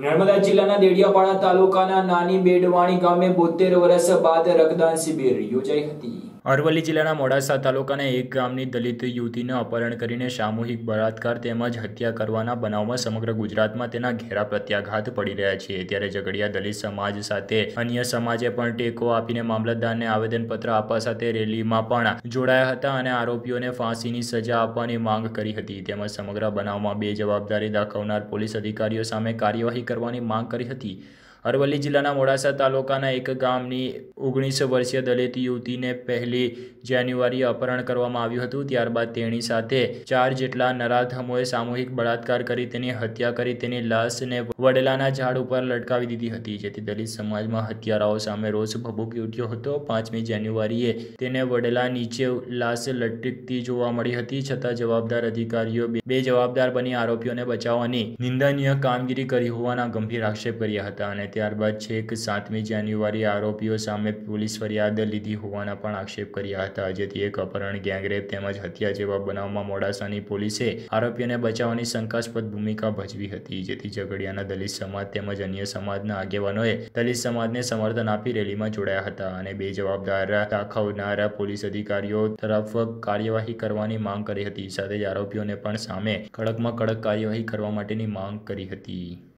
નર્મદા જિલ્લાના દેડિયાપાડા તાલુકાના નાની બેડવાણી ગામે બોતેર વર્ષ બાદ રક્તદાન શિબિર યોજાઈ હતી. અરવલ્લી જિલ્લાના મોડાસા તાલુકાના એક ગામની દલિત યુવતીને અપહરણ કરીને સામૂહિક બળાત્કાર તેમજ હત્યા કરવાના બનાવમાં સમગ્ર ગુજરાતમાં તેના ઘેરા પ્રત્યાઘાત પડી રહ્યા છે. ત્યારે ઝઘડિયા દલિત સમાજ સાથે અન્ય સમાજે પણ ટેકો આપીને મામલતદારને આવેદનપત્ર આપવા સાથે રેલીમાં પણ જોડાયા હતા અને આરોપીઓને ફાંસીની સજા આપવાની માંગ કરી હતી. તેમજ સમગ્ર બનાવમાં બે જવાબદારી દાખવનાર પોલીસ અધિકારીઓ સામે કાર્યવાહી કરવાની માંગ કરી હતી. અરવલ્લી જિલ્લાના મોડાસા તાલુકાના એક ગામની ઓગણીસ વર્ષીય દલિત યુવતીને પહેલી જાન્યુઆરીએ અપહરણ કરવામાં આવ્યું હતું. ત્યારબાદ તેણી સાથે ચાર જેટલા નરાધમોએ સામૂહિક બળાત્કાર કરી તેની હત્યા કરી તેની લાશને વડલાના ઝાડ ઉપર લટકાવી દીધી હતી. જેથી દલિત સમાજમાં હત્યારાઓ સામે રોષ ભભૂકી ઉઠ્યો હતો. પાંચમી જાન્યુઆરીએ તેને વડલા નીચે લાશ લટકતી જોવા મળી હતી. છતાં જવાબદાર અધિકારીઓ બે જવાબદાર બની આરોપીઓને બચાવવાની નિંદનીય કામગીરી કરી હોવાના ગંભીર આક્ષેપ કર્યા હતા અને ત્યારબાદ છેક સાતમી જાન્યુઆરી આરોપીઓ સામે પોલીસ ફરિયાદ લીધી હોવાના પણ આક્ષેપ કર્યા હતા. જેથી એક અપહરણ, ગેંગરેપ તેમજ હત્યા જેવા બનાવમાં મોડાસાની પોલીસે આરોપીઓને બચાવવાની શંકાસ્પદ ભૂમિકા ભજવી હતી. જેથી ઝઘડિયાના દલિત સમાજ તેમજ અન્ય સમાજના આગેવાનોએ દલિત સમાજને સમર્થન આપી રેલીમાં જોડાયા હતા અને બે જવાબદાર દાખવનારા પોલીસ અધિકારીઓ તરફ કાર્યવાહી કરવાની માંગ કરી હતી. સાથે જ આરોપીઓને પણ સામે કડકમાં કડક કાર્યવાહી કરવા માટેની માંગ કરી હતી.